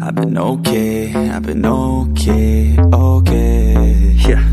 I've been okay, I've been okay, okay, yeah.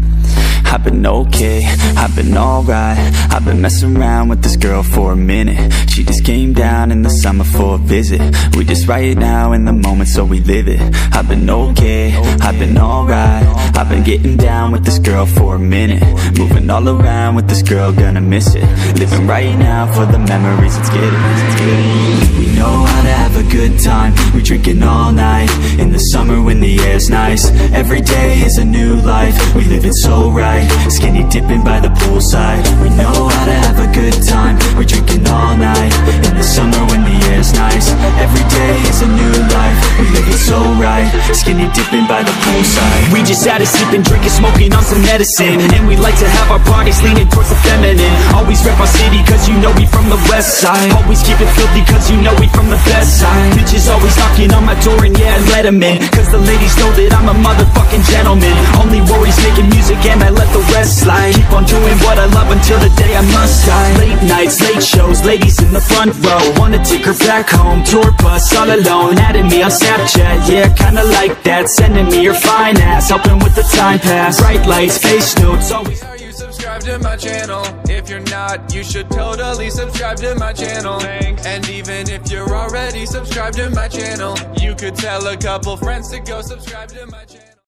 I've been okay, I've been alright. I've been messing around with this girl for a minute. She just came down in the summer for a visit. We just right now in the moment so we live it. I've been okay, I've been alright. I've been getting down with this girl for a minute. Moving all around with this girl, gonna miss it. Living right now for the memories, let's get it. We know how to have a good time We drinking all night In the summer when the air's nice. Every day is a new life. We live it so right. Skinny dipping by the poolside. We know how to have a good time. We're drinking all night In the summer when the air's nice. Every day is a new life. We live it so right. Skinny dipping by the poolside. We just had a sipping, drinking, smoking on some medicine. And we like to have our parties leaning towards the feminine. Always rep our city west side Always keep it filthy cause you know we from the best side Bitches always knocking on my door and yeah, let them in. Cause the ladies know that I'm a motherfucking gentleman. Only worries making music and I let the rest slide. Keep on doing what I love until the day I must die. Late nights, late shows, ladies in the front row. Wanna take her back home, tour bus all alone. Adding me on Snapchat, yeah, kinda like that. Sending me your fine ass, helping with the time pass. Bright lights, face notes, always. Are you subscribed to my channel? If you're not, you should totally subscribe to my channel. Thanks. And even if you're already subscribed to my channel, you could tell a couple friends to go subscribe to my channel.